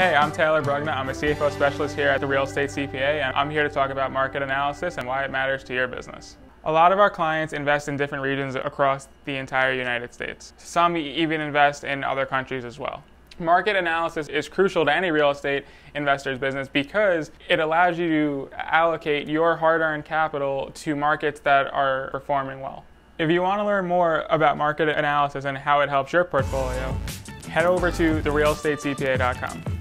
Hey, I'm Taylor Brugna. I'm a CFO specialist here at the Real Estate CPA, and I'm here to talk about market analysis and why it matters to your business. A lot of our clients invest in different regions across the entire United States. Some even invest in other countries as well. Market analysis is crucial to any real estate investor's business because it allows you to allocate your hard earned capital to markets that are performing well. If you want to learn more about market analysis and how it helps your portfolio, head over to therealestatecpa.com.